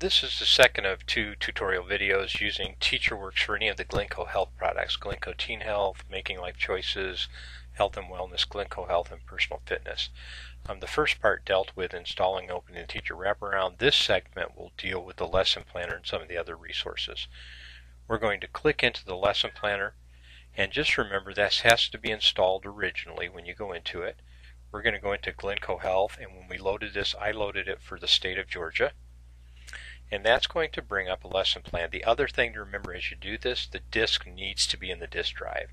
This is the second of two tutorial videos using TeacherWorks for any of the Glencoe Health products, Glencoe Teen Health, Making Life Choices, Health and Wellness, Glencoe Health, and Personal Fitness. Um, the first part dealt with installing opening the teacher wraparound. This segment will deal with the lesson planner and some of the other resources. We're going to click into the lesson planner and just remember this has to be installed originally when you go into it. We're going to go into Glencoe Health and when we loaded this, I loaded it for the state of Georgia and that's going to bring up a lesson plan. The other thing to remember as you do this, the disk needs to be in the disk drive.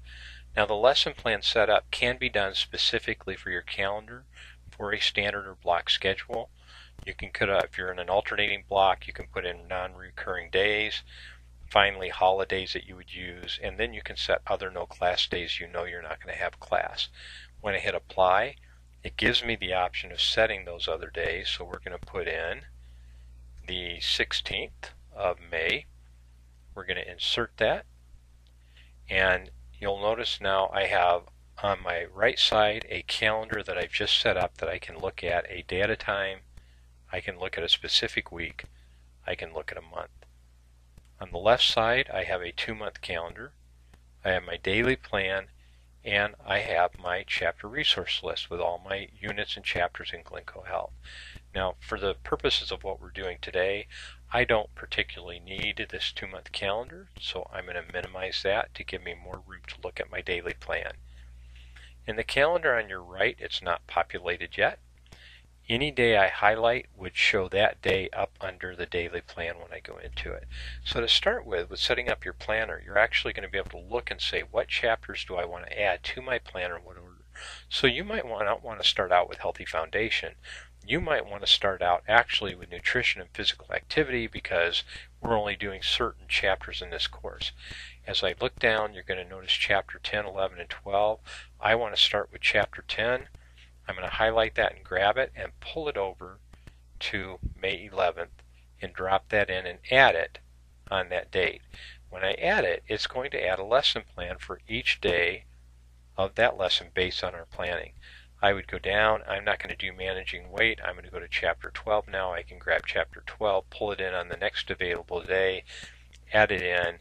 Now the lesson plan setup can be done specifically for your calendar for a standard or block schedule. You can cut up, if you're in an alternating block, you can put in non-recurring days, finally holidays that you would use, and then you can set other no class days you know you're not going to have class. When I hit apply, it gives me the option of setting those other days, so we're going to put in the 16th of May. We're going to insert that. And you'll notice now I have on my right side a calendar that I've just set up that I can look at a day at a time. I can look at a specific week. I can look at a month. On the left side, I have a two month calendar. I have my daily plan and I have my chapter resource list with all my units and chapters in Glencoe Health. Now, for the purposes of what we're doing today, I don't particularly need this two month calendar, so I'm going to minimize that to give me more room to look at my daily plan. In the calendar on your right, it's not populated yet. Any day I highlight would show that day up under the daily plan when I go into it. So to start with, with setting up your planner, you're actually going to be able to look and say, what chapters do I want to add to my planner what order? So you might want to want to start out with Healthy Foundation. You might want to start out actually with nutrition and physical activity because we're only doing certain chapters in this course. As I look down, you're going to notice chapter 10, 11, and 12. I want to start with chapter 10. I'm going to highlight that and grab it and pull it over to May 11th and drop that in and add it on that date. When I add it, it's going to add a lesson plan for each day of that lesson based on our planning. I would go down. I'm not going to do managing weight. I'm going to go to chapter 12 now. I can grab chapter 12, pull it in on the next available day, add it in,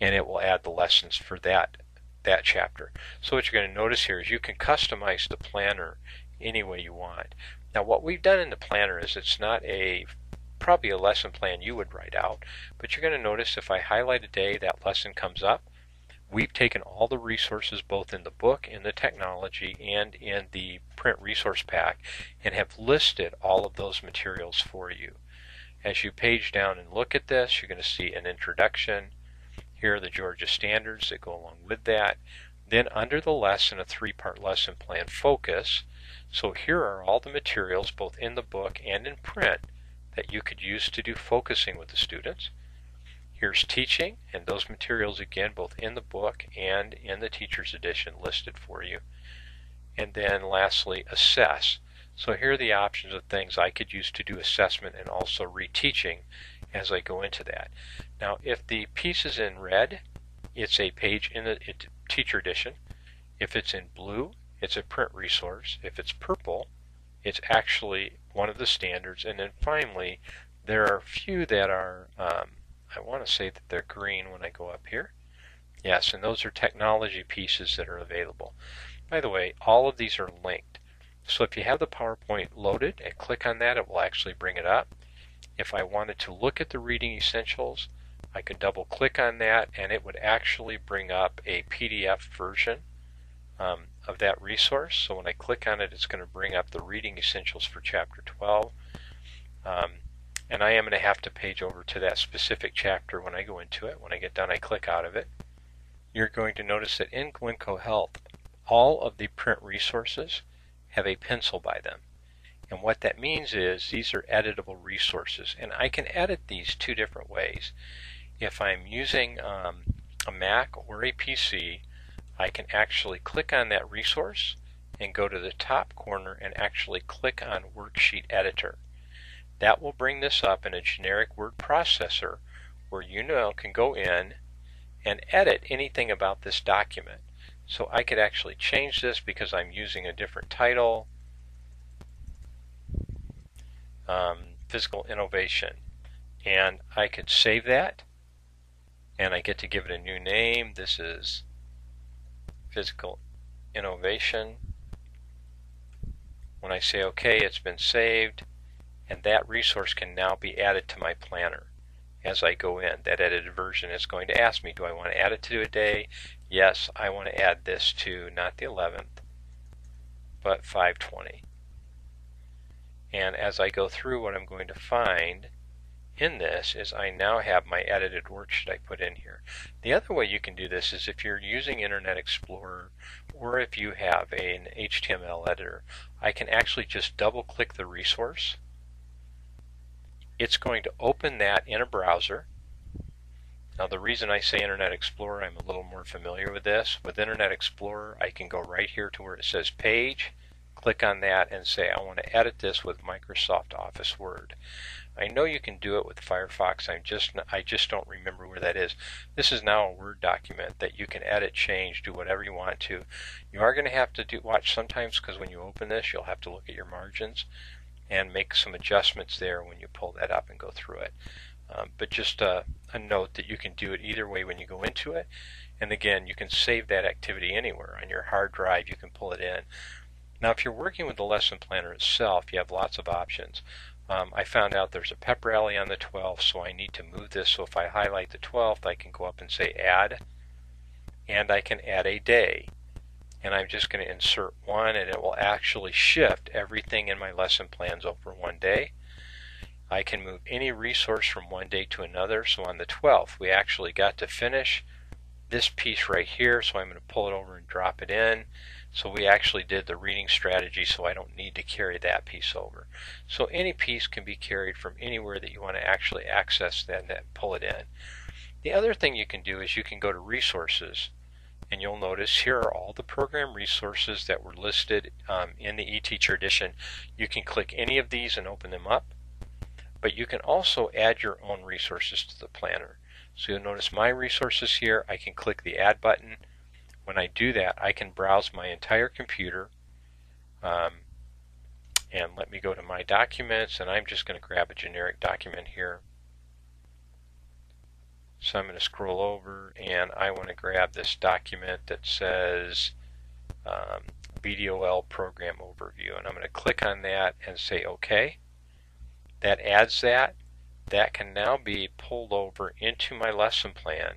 and it will add the lessons for that that chapter. So what you're going to notice here is you can customize the planner any way you want. Now what we've done in the planner is it's not a probably a lesson plan you would write out, but you're going to notice if I highlight a day that lesson comes up. We've taken all the resources both in the book, in the technology, and in the print resource pack and have listed all of those materials for you. As you page down and look at this, you're going to see an introduction, here are the Georgia standards that go along with that. Then under the lesson, a three-part lesson plan focus. So here are all the materials both in the book and in print that you could use to do focusing with the students. Here's teaching, and those materials again both in the book and in the teacher's edition listed for you. And then lastly, assess. So here are the options of things I could use to do assessment and also reteaching as I go into that. Now, if the piece is in red, it's a page in the teacher edition. If it's in blue, it's a print resource. If it's purple, it's actually one of the standards. And then finally, there are a few that are, um, I want to say that they're green when I go up here. Yes, and those are technology pieces that are available. By the way, all of these are linked. So if you have the PowerPoint loaded and click on that, it will actually bring it up. If I wanted to look at the reading essentials, I could double click on that and it would actually bring up a PDF version um, of that resource. So when I click on it, it's going to bring up the reading essentials for chapter 12. Um, and I am going to have to page over to that specific chapter when I go into it. When I get done, I click out of it. You're going to notice that in Glencoe Health, all of the print resources have a pencil by them. And what that means is these are editable resources. And I can edit these two different ways. If I'm using um, a Mac or a PC, I can actually click on that resource and go to the top corner and actually click on Worksheet Editor. That will bring this up in a generic word processor where you now can go in and edit anything about this document. So I could actually change this because I'm using a different title um, physical innovation. and I could save that and I get to give it a new name. This is physical innovation. When I say OK, it's been saved, and that resource can now be added to my planner as I go in. That edited version is going to ask me, do I want to add it to a day? Yes, I want to add this to not the 11th, but 520. And as I go through, what I'm going to find in this is I now have my edited worksheet I put in here. The other way you can do this is if you're using Internet Explorer or if you have an HTML editor, I can actually just double click the resource. It's going to open that in a browser. Now the reason I say Internet Explorer, I'm a little more familiar with this. With Internet Explorer, I can go right here to where it says page, click on that and say I want to edit this with Microsoft Office Word. I know you can do it with Firefox. I'm just I just don't remember where that is. This is now a Word document that you can edit, change, do whatever you want to. You are going to have to do watch sometimes because when you open this, you'll have to look at your margins and make some adjustments there when you pull that up and go through it. Um, but just a, a note that you can do it either way when you go into it. And again, you can save that activity anywhere on your hard drive. You can pull it in. Now, if you're working with the lesson planner itself, you have lots of options. Um, I found out there's a pep rally on the 12th, so I need to move this. So if I highlight the 12th, I can go up and say add, and I can add a day. And I'm just going to insert one, and it will actually shift everything in my lesson plans over one day. I can move any resource from one day to another. So on the 12th, we actually got to finish this piece right here, so I'm going to pull it over and drop it in. So we actually did the reading strategy so I don't need to carry that piece over. So any piece can be carried from anywhere that you want to actually access that and pull it in. The other thing you can do is you can go to resources and you'll notice here are all the program resources that were listed um, in the eTeacher edition. You can click any of these and open them up, but you can also add your own resources to the planner. So you'll notice my resources here. I can click the add button when I do that, I can browse my entire computer. Um, and let me go to my documents, and I'm just going to grab a generic document here. So I'm going to scroll over, and I want to grab this document that says um, BDOL Program Overview, and I'm going to click on that and say OK. That adds that. That can now be pulled over into my lesson plan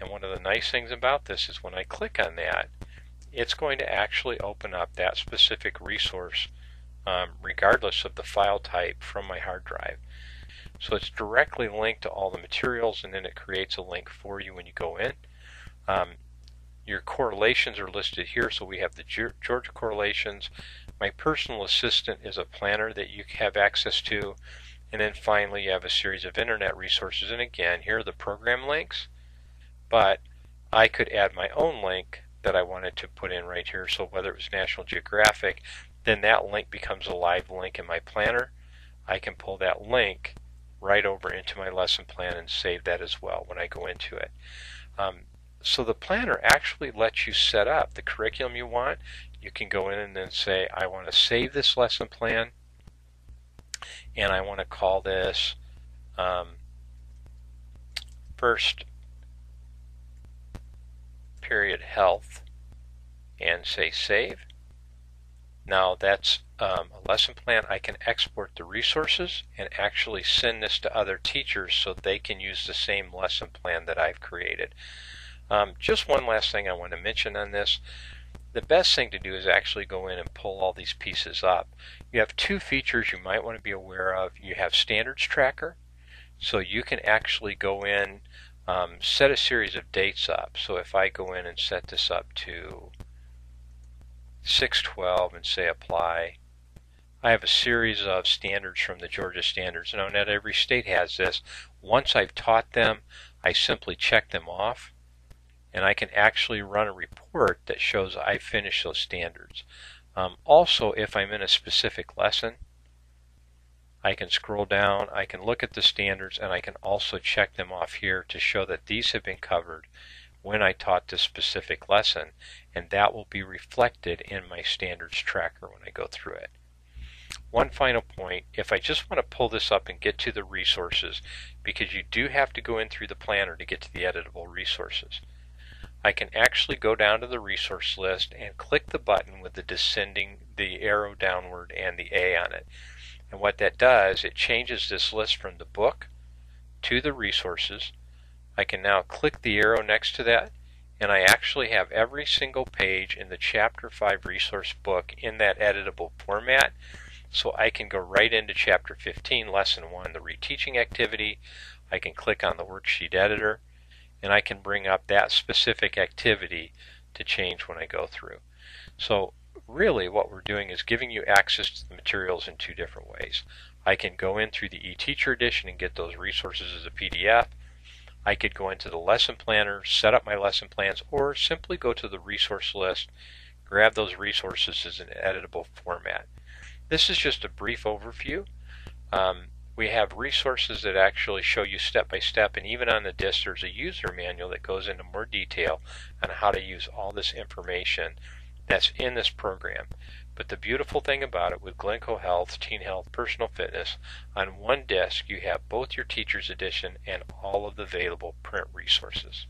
and one of the nice things about this is when I click on that, it's going to actually open up that specific resource um, regardless of the file type from my hard drive. So it's directly linked to all the materials and then it creates a link for you when you go in. Um, your correlations are listed here, so we have the Georgia correlations. My personal assistant is a planner that you have access to. And then finally, you have a series of internet resources. And again, here are the program links but I could add my own link that I wanted to put in right here. So whether it was National Geographic, then that link becomes a live link in my planner. I can pull that link right over into my lesson plan and save that as well when I go into it. Um, so the planner actually lets you set up the curriculum you want. You can go in and then say, I want to save this lesson plan and I want to call this um, first period health and say save. Now that's um, a lesson plan. I can export the resources and actually send this to other teachers so they can use the same lesson plan that I've created. Um, just one last thing I want to mention on this. The best thing to do is actually go in and pull all these pieces up. You have two features you might want to be aware of. You have standards tracker, so you can actually go in um, set a series of dates up. So if I go in and set this up to 612 and say apply, I have a series of standards from the Georgia standards. Now, not every state has this. Once I've taught them, I simply check them off, and I can actually run a report that shows I finished those standards. Um, also, if I'm in a specific lesson, I can scroll down, I can look at the standards, and I can also check them off here to show that these have been covered when I taught this specific lesson, and that will be reflected in my standards tracker when I go through it. one final point, if I just want to pull this up and get to the resources, because you do have to go in through the planner to get to the editable resources, I can actually go down to the resource list and click the button with the descending, the arrow downward and the A on it. And what that does, it changes this list from the book to the resources. I can now click the arrow next to that and I actually have every single page in the Chapter 5 resource book in that editable format so I can go right into chapter 15, lesson 1, the reteaching activity. I can click on the worksheet editor and I can bring up that specific activity to change when I go through. So really what we're doing is giving you access to the materials in two different ways. I can go in through the eTeacher edition and get those resources as a PDF. I could go into the lesson planner, set up my lesson plans, or simply go to the resource list, grab those resources as an editable format. This is just a brief overview. Um, we have resources that actually show you step by step, and even on the disc, there's a user manual that goes into more detail on how to use all this information that's in this program. But the beautiful thing about it with Glencoe Health, Teen Health, Personal Fitness, on one desk you have both your teacher's edition and all of the available print resources.